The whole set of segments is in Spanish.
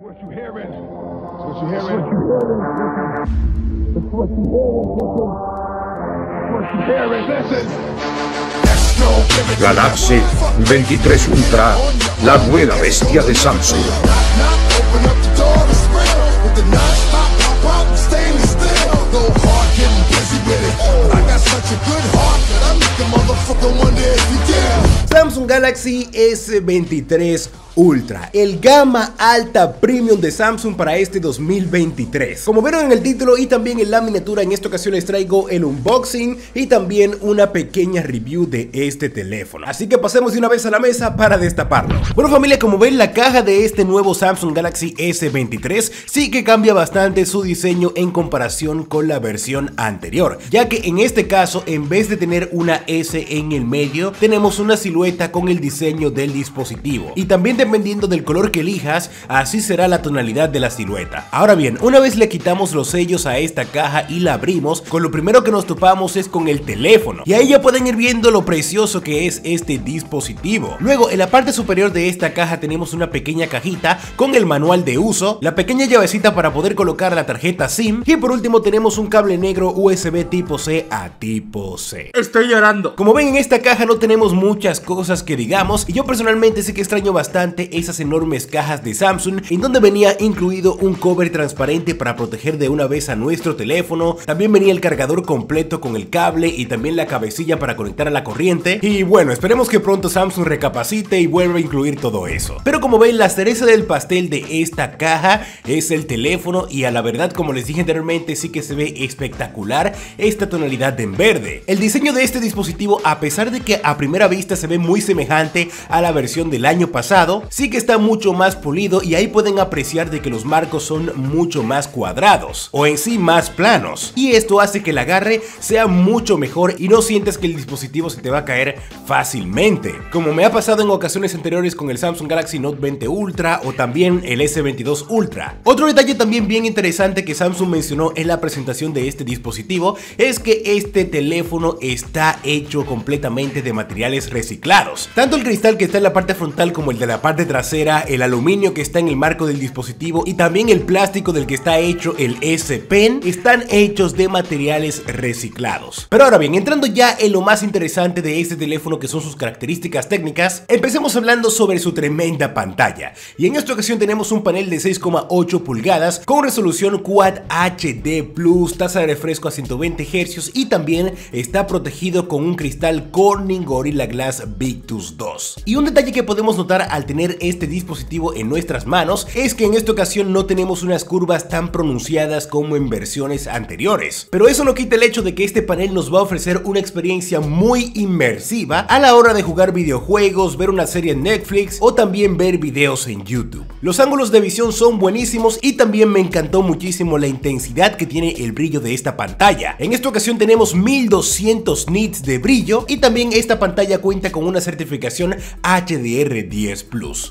What you hearing? What you hearing? What you hearing? Listen. Galaxy 23 Ultra, la nueva bestia de Samsung. Samsung Galaxy S23 Ultra, el gama alta premium de Samsung para este 2023. Como vieron en el título y también en la miniatura, en esta ocasión les traigo el unboxing y también una pequeña review de este teléfono. Así que pasemos de una vez a la mesa para destaparlo. Bueno familia, como ven la caja de este nuevo Samsung Galaxy S23 sí que cambia bastante su diseño en comparación con la versión anterior, ya que en este caso en vez de tener una S en el medio, tenemos una silueta con el diseño del dispositivo y también dependiendo del color que elijas, así será la tonalidad de la silueta. Ahora bien, una vez le quitamos los sellos a esta caja y la abrimos, con lo primero que nos topamos es con el teléfono. Y ahí ya pueden ir viendo lo precioso que es este dispositivo. Luego, en la parte superior de esta caja tenemos una pequeña cajita con el manual de uso, la pequeña llavecita para poder colocar la tarjeta SIM y por último tenemos un cable negro USB tipo C a tipo C. Estoy llorando. Como ven en esta caja no tenemos muchas cosas que digamos y yo personalmente sí que extraño bastante esas enormes cajas de Samsung en donde venía incluido un cover transparente para proteger de una vez a nuestro teléfono, también venía el cargador completo con el cable y también la cabecilla para conectar a la corriente y bueno, esperemos que pronto Samsung recapacite y vuelva a incluir todo eso. Pero como ven la cereza del pastel de esta caja es el teléfono y a la verdad como les dije anteriormente sí que se ve espectacular esta tonalidad en verde. El diseño de este dispositivo a pesar de que a primera vista se ve muy semejante a la versión del año pasado, sí que está mucho más pulido y ahí pueden apreciar de que los marcos son mucho más cuadrados o en sí más planos y esto hace que el agarre sea mucho mejor y no sientes que el dispositivo se te va a caer fácilmente como me ha pasado en ocasiones anteriores con el Samsung Galaxy Note 20 Ultra o también el S22 Ultra. Otro detalle también bien interesante que Samsung mencionó en la presentación de este dispositivo es que este teléfono está hecho completamente de materiales reciclados. Tanto el cristal que está en la parte frontal como el de la parte trasera, el aluminio que está en el marco del dispositivo y también el plástico del que está hecho el S Pen están hechos de materiales reciclados. Pero ahora bien, entrando ya en lo más interesante de este teléfono que son sus características técnicas, empecemos hablando sobre su tremenda pantalla. Y en esta ocasión tenemos un panel de 6,8 pulgadas con resolución Quad HD Plus, tasa de refresco a 120 Hz y también está protegido con un cristal Corning Gorilla Glass Victus 2. Y un detalle que podemos notar al tener este dispositivo en nuestras manos es que en esta ocasión no tenemos unas curvas tan pronunciadas como en versiones anteriores. Pero eso no quita el hecho de que este panel nos va a ofrecer una experiencia muy inmersiva a la hora de jugar videojuegos, ver una serie en Netflix o también ver videos en YouTube. Los ángulos de visión son buenísimos y también me encantó muchísimo la intensidad que tiene el brillo de esta pantalla. En esta ocasión tenemos 1200 nits de brillo y también esta pantalla cuenta con una certificación HDR10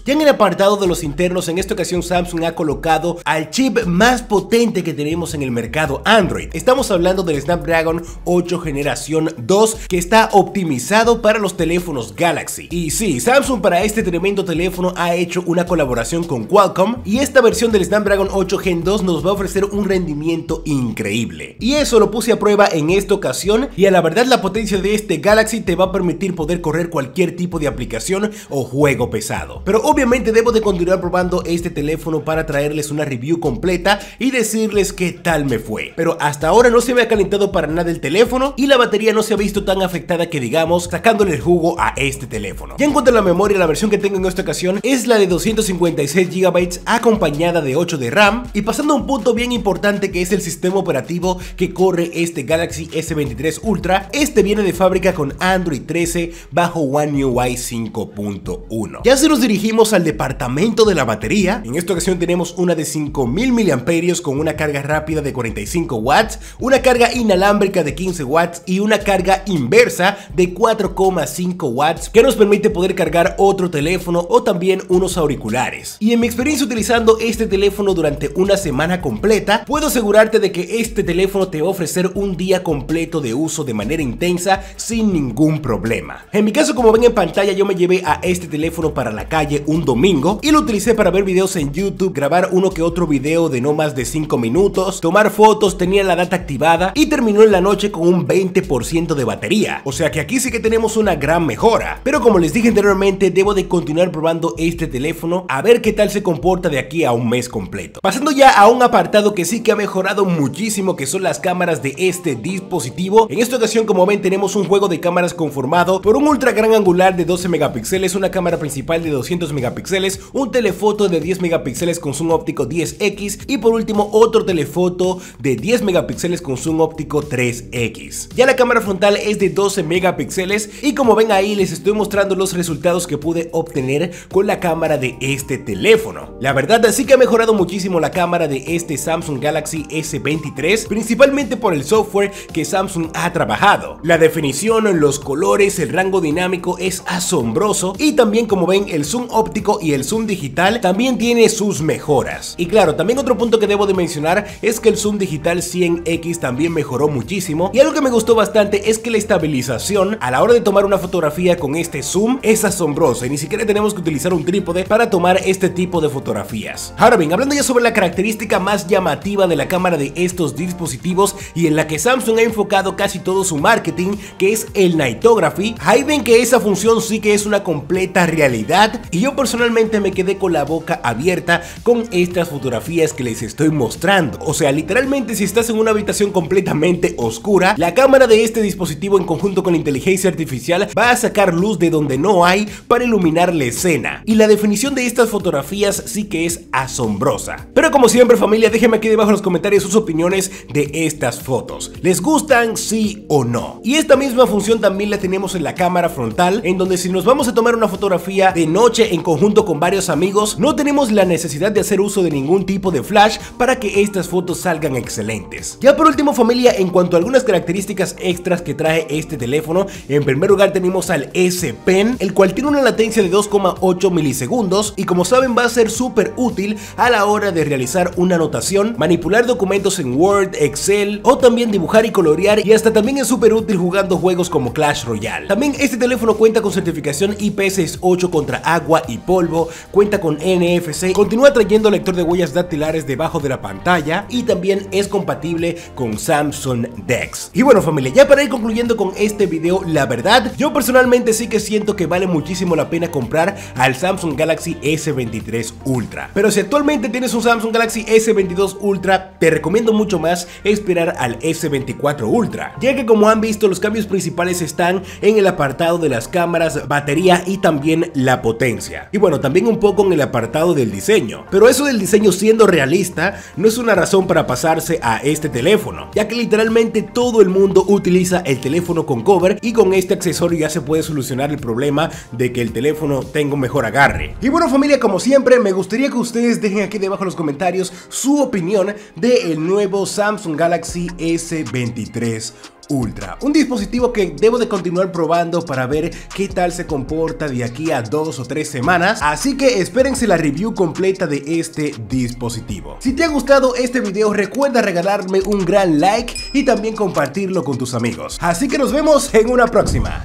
Ya en el apartado de los internos, en esta ocasión Samsung ha colocado al chip más potente que tenemos en el mercado Android. Estamos hablando del Snapdragon 8 generación 2 que está optimizado para los teléfonos Galaxy. Y sí, Samsung para este tremendo teléfono ha hecho una colaboración con Qualcomm y esta versión del Snapdragon 8 Gen 2 nos va a ofrecer un rendimiento increíble. Y eso lo puse a prueba en esta ocasión y a la verdad la potencia de este Galaxy te va a permitir poder correr cualquier tipo de aplicación o juego pesado. Pero obviamente debo de continuar probando este teléfono para traerles una review completa y decirles qué tal me fue. Pero hasta ahora no se me ha calentado para nada el teléfono y la batería no se ha visto tan afectada que digamos sacándole el jugo a este teléfono. Ya en cuanto a la memoria, la versión que tengo en esta ocasión es la de 256 GB acompañada de 8 de RAM y pasando a un punto bien importante que es el sistema operativo que corre este Galaxy S23 Ultra, este viene de fábrica con Android 13 bajo One UI 5.1. Ya si nos dirigimos al departamento de la batería, en esta ocasión tenemos una de 5000 mAh con una carga rápida de 45 watts, una carga inalámbrica de 15 watts y una carga inversa de 4,5 watts que nos permite poder cargar otro teléfono o también unos auriculares. Y en mi experiencia utilizando este teléfono durante una semana completa, puedo asegurarte de que este teléfono te va ofrecer un día completo de uso de manera intensa sin ningún problema. En mi caso como ven en pantalla yo me llevé a este teléfono para la calle un domingo y lo utilicé para ver videos en YouTube, grabar uno que otro video de no más de 5 minutos, tomar fotos, tenía la data activada y terminó en la noche con un 20% de batería. O sea que aquí sí que tenemos una gran mejora. Pero como les dije anteriormente, debo de continuar probando este teléfono a ver qué tal se comporta de aquí a un mes completo. Pasando ya a un apartado que sí que ha mejorado muchísimo, que son las cámaras de este dispositivo. En esta ocasión, como ven, tenemos un juego de cámaras conformado por un ultra gran angular de 12 megapíxeles, una cámara principal de 200 megapíxeles, un telefoto de 10 megapíxeles con zoom óptico 10x y por último otro telefoto de 10 megapíxeles con zoom óptico 3x. Ya la cámara frontal es de 12 megapíxeles y como ven ahí les estoy mostrando los resultados que pude obtener con la cámara de este teléfono. La verdad sí que ha mejorado muchísimo la cámara de este Samsung Galaxy S23, principalmente por el software que Samsung ha trabajado. La definición, los colores, el rango dinámico es asombroso y también como ven el zoom óptico y el zoom digital también tiene sus mejoras. Y claro, también otro punto que debo de mencionar es que el zoom digital 100X también mejoró muchísimo y algo que me gustó bastante es que la estabilización a la hora de tomar una fotografía con este zoom es asombrosa y ni siquiera tenemos que utilizar un trípode para tomar este tipo de fotografías. Ahora bien, hablando ya sobre la característica más llamativa de la cámara de estos dispositivos y en la que Samsung ha enfocado casi todo su marketing, que es el Nightography, ahí ven que esa función sí que es una completa realidad y yo personalmente me quedé con la boca abierta con estas fotografías que les estoy mostrando. O sea, literalmente si estás en una habitación completamente oscura, la cámara de este dispositivo en conjunto con la inteligencia artificial va a sacar luz de donde no hay para iluminar la escena. Y la definición de estas fotografías sí que es asombrosa. Pero como siempre familia, déjenme aquí debajo en los comentarios sus opiniones de estas fotos. ¿Les gustan sí o no? Y esta misma función también la tenemos en la cámara frontal, en donde si nos vamos a tomar una fotografía de noche en conjunto con varios amigos, no tenemos la necesidad de hacer uso de ningún tipo de flash para que estas fotos salgan excelentes. Ya por último familia, en cuanto a algunas características extras que trae este teléfono, en primer lugar tenemos al S Pen, el cual tiene una latencia de 2,8 milisegundos y como saben va a ser súper útil a la hora de realizar una anotación, manipular documentos en Word, Excel o también dibujar y colorear y hasta también es súper útil jugando juegos como Clash Royale. También este teléfono cuenta con certificación IP68 contra agua y polvo, cuenta con NFC, continúa trayendo lector de huellas dactilares debajo de la pantalla y también es compatible con Samsung DeX. Y bueno familia, ya para ir concluyendo con este video, la verdad, yo personalmente sí que siento que vale muchísimo la pena comprar al Samsung Galaxy S23 Ultra. Pero si actualmente tienes un Samsung Galaxy S22 Ultra, te recomiendo mucho más esperar al S24 Ultra, ya que como han visto los cambios principales están en el apartado de las cámaras, batería y también la potencia. Y bueno, también un poco en el apartado del diseño. Pero eso del diseño siendo realista no es una razón para pasarse a este teléfono, ya que literalmente todo el mundo utiliza el teléfono con cover y con este accesorio ya se puede solucionar el problema de que el teléfono tenga un mejor agarre. Y bueno familia, como siempre, me gustaría que ustedes dejen aquí debajo en los comentarios su opinión del nuevo Samsung Galaxy S23 Ultra, un dispositivo que debo de continuar probando para ver qué tal se comporta de aquí a dos o tres semanas, así que espérense la review completa de este dispositivo. Si te ha gustado este video recuerda regalarme un gran like y también compartirlo con tus amigos, así que nos vemos en una próxima.